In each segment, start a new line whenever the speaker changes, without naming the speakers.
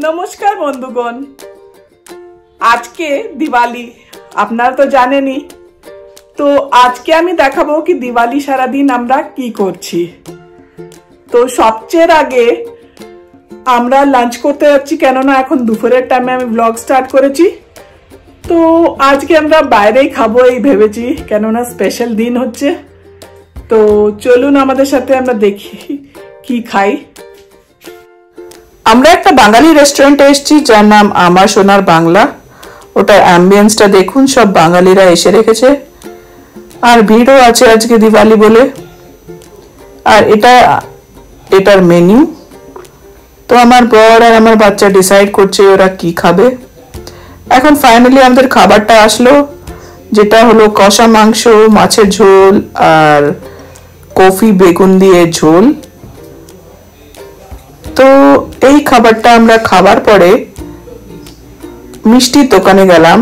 নমস্কার, বন্ধুগণ। আজকে দিওয়ালি, আপনারা তো জানেনই। তো আজকে আমি দেখাবো কি দিওয়ালি সারাদিন আমরা কি করছি। তো সবচেয়ে আগে আমরা লাঞ্চ করতে যাচ্ছি, কেননা এখন দুপুরের টাইমে আমি ব্লগ স্টার্ট করেছি। তো আজকে আমরা বাইরেই খাব এই ভেবেছি, কেননা স্পেশাল দিন হচ্ছে। তো চলুন আমাদের সাথে আমরা দেখি কি খাই। আমরা একটা বাঙালি রেস্টুরেন্টে এসেছি, যার নাম আমার সোনার বাংলা। ওটার অ্যাম্বিয়েন্সটা দেখুন, সব বাঙালিরা এসে রেখেছে। আর ভিড়ও আছে আজকে দিওয়ালি বলে। আর এটা, এটার মেনু তো আমার বর আর আমার বাচ্চা ডিসাইড করছে ওরা কি খাবে। এখন ফাইনালি আমাদের খাবারটা আসলো, যেটা হলো কষা মাংস, মাছের ঝোল আর কফি, বেগুন দিয়ে ঝোল। তো এই খাবারটা আমরা খাবার পরে মিষ্টির দোকানে গেলাম।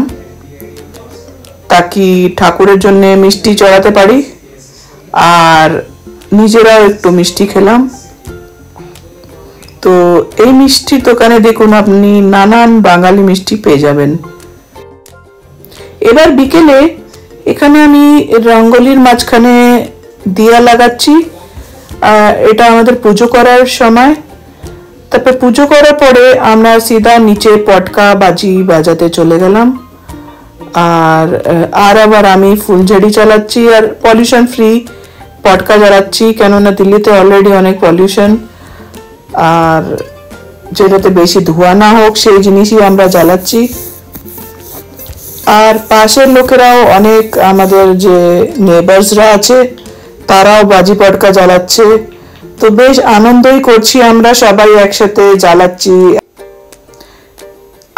তাকি ঠাকুরের জন্য মিষ্টি চড়াতে পারি? আর নিজেরাও একটু মিষ্টি খেলাম। তো এই মিষ্টির দোকানে দেখুন আপনি নানান বাঙালি মিষ্টি পেয়ে যাবেন। এবার বিকেলে এখানে আমি রঙ্গলির মাঝখানে দিয়া লাগাচ্ছি। এটা আমাদের পুজো করার সময়। তারপরে পুজো করার পরে আমরা সিধা নিচে পটকা বাজি বাজাতে চলে গেলাম। আর আর আবার আমি ফুলঝাড়ি চালাচ্ছি আর পলিউশন ফ্রি পটকা জ্বালাচ্ছি, কেননা দিল্লিতে অলরেডি অনেক পলিউশন আর যেটাতে বেশি ধোঁয়া না হোক, সেই জিনিসই আমরা জ্বালাচ্ছি। আর পাশের লোকেরাও অনেক আমাদের যে নেবার্সরা আছে, তারাও বাজি পটকা জ্বালাচ্ছে। তো বেশ আনন্দই করছি আমরা সবাই একসাথে জ্বালাচ্ছি।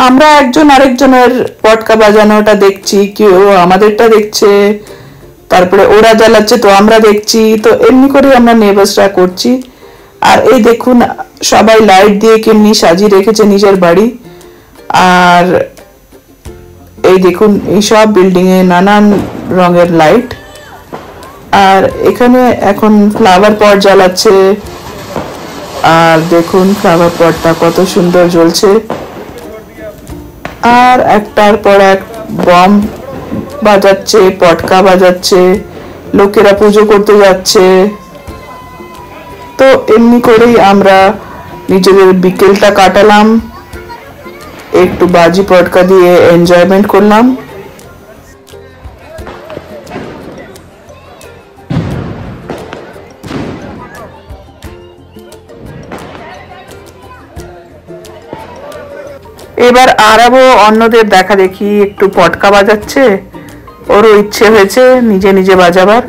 আমরা একজন আরেকজনের পটকা বাজানোটা দেখছি, কেউ আমাদেরটা দেখছে, তারপরে ওরা জ্বালাচ্ছে, তো আমরা দেখছি, তো এমনি করে আমরা নেবাসরা করছি। আর এই দেখুন, সবাই লাইট দিয়ে কেমনি সাজিয়ে রেখেছে নিজের বাড়ি। আর এই দেখুন, এই সব বিল্ডিং এ নানান রঙের লাইট আর এখানে এখন ফ্লাওয়ার পট জ্বালাচ্ছে। আর দেখুন ফ্লাওয়ার পটটা কত সুন্দর জ্বলছে। আর একটার পর এক বম বাজাচ্ছে, পটকা বাজাচ্ছে, লোকেরা পুজো করতে যাচ্ছে। তো এমনি করেই আমরা নিজেদের বিকেলটা কাটালাম। একটু বাজি পটকা দিয়ে এনজয়মেন্ট করলাম। এবার আরবও অন্যদের দেখা দেখি একটু পটকা বাজাচ্ছে। ওরও ইচ্ছে হয়েছে নিজে নিজে বাজাবার।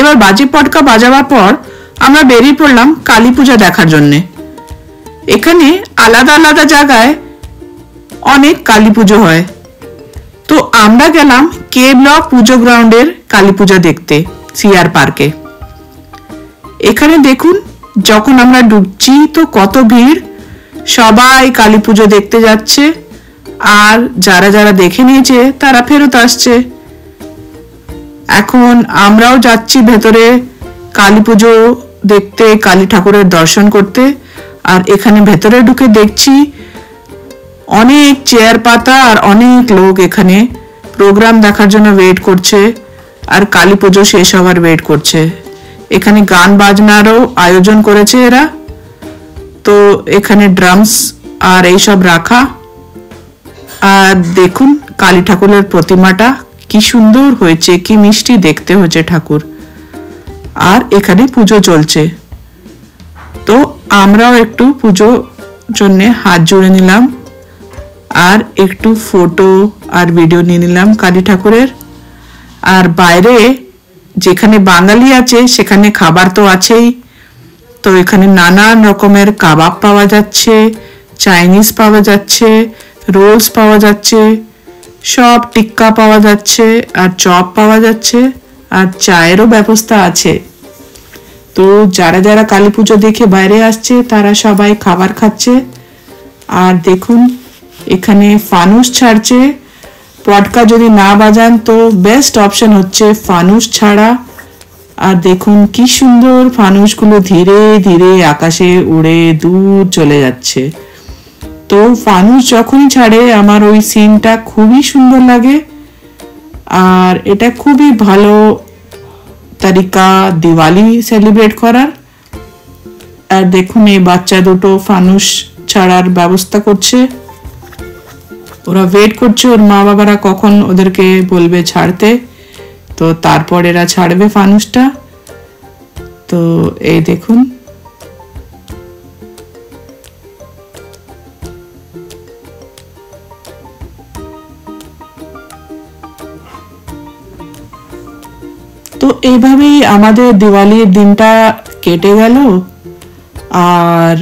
এবার বাজি পটকা বাজাবার পর আমরা বেরিয়ে পড়লাম কালী পূজা দেখার জন্যে। এখানে আলাদা আলাদা জায়গায় অনেক কালী পুজো হয়। তো আমরা গেলাম কে ব্লক পুজো গ্রাউন্ডের কালী পূজা দেখতে, সিআর পার্কে। এখানে দেখুন, যখন আমরা ডুবছি তো কত ভিড়। সবাই কালী পুজো দেখতে যাচ্ছে, আর যারা যারা দেখে নিয়েছে তারা ফেরত আসছে। এখন আমরাও যাচ্ছি ভেতরে কালী পুজো দেখতে, কালী ঠাকুরের দর্শন করতে। আর এখানে ভেতরে ঢুকে দেখছি অনেক চেয়ার পাতা আর অনেক লোক এখানে। প্রোগ্রাম দেখার জন্য ওয়েট করছে আর কালী পুজো শেষ হওয়ার ওয়েট করছে। এখানে গান বাজনারও আয়োজন করেছে এরা। তো এখানে ড্রামস আর এইসব রাখা। আর দেখুন কালী ঠাকুরের প্রতিমাটা কি সুন্দর হয়েছে, কি মিষ্টি দেখতে হয়েছে ঠাকুর। আর এখানে পুজো চলছে। তো আমরাও একটু পুজো জন্য হাত জুড়ে নিলাম। আর একটু ফটো আর ভিডিও নিয়ে নিলাম কালী ঠাকুরের। আর বাইরে যেখানে বাঙালি আছে, সেখানে খাবার তো আছেই। তো এখানে নানান রকমের কাবাব পাওয়া যাচ্ছে, চাইনিজ পাওয়া যাচ্ছে, রোলস পাওয়া যাচ্ছে। সব টিক্কা পাওয়া যাচ্ছে, আর চপ পাওয়া যাচ্ছে, আর চায়েরও ব্যবস্থা আছে। তো যারা যারা কালী পুজো দেখে বাইরে আসছে, তারা সবাই খাবার খাচ্ছে। আর দেখুন, এখানে ফানুস ছাড়ছে। পটকা যদি না বাজান, তো বেস্ট অপশন হচ্ছে ফানুস ছাড়া। আর দেখুন, কি সুন্দর ফানুসগুলো ধীরে ধীরে আকাশে উড়ে দূর চলে যাচ্ছে। তো ফানুস যখনই ছাড়ে, আমার ওই সিনটা খুবই সুন্দর লাগে। আর এটা খুবই ভালো তারিকা দিওয়ালি সেলিব্রেট করার। আর দেখুন, এই বাচ্চা দুটো ফানুস ছাড়ার ব্যবস্থা করছে। ওরা ওয়েট করছে, ওর মা বাবারা কখন ওদেরকে বলবে ছাড়তে। তো তারপর এরা ছাড়বে ফানুসটা। তো এই দেখুন তো এইভাবেই আমাদের দিওয়ালির দিনটা কেটে গেল। আর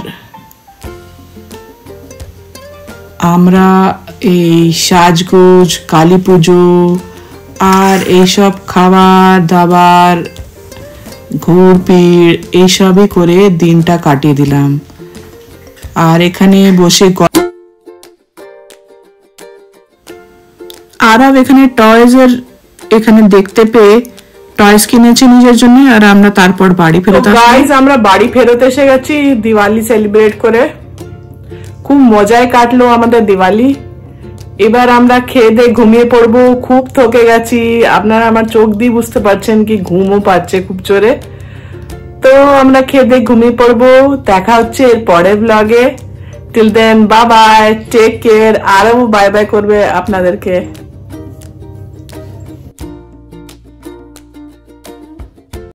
আমরা এই সাজগোজ, কালী পুজো আর এইসব খাবার দাবার ঘুরপিড় এইসবই করে দিনটা কাটিয়ে দিলাম। আর এখানে বসে আরব এখানে টয়েজ এর এখানে দেখতে পেয়ে টয়েস কিনেছি নিজের জন্য আর আমরা তারপর বাড়ি ফেরত গাইজ আমরা বাড়ি ফেরত এসে গেছি দিওয়ালি সেলিব্রেট করে। খুব মজায় কাটলো আমাদের দিওয়ালি। এবার আমরা খেয়ে দিয়ে ঘুমিয়ে পড়ব খুব থকে গেছি। আপনারা আমার চোখ দিয়ে বুঝতে পারছেন কি ঘুমও পাচ্ছে খুব জোরে। তো আমরা খেয়ে দিয়ে ঘুমিয়ে পড়ব। দেখা হচ্ছে এর পরের ব্লগে till then bye bye take care আরও বাই বাই করবে আপনাদেরকে।